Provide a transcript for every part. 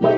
Bye.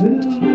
Ooh.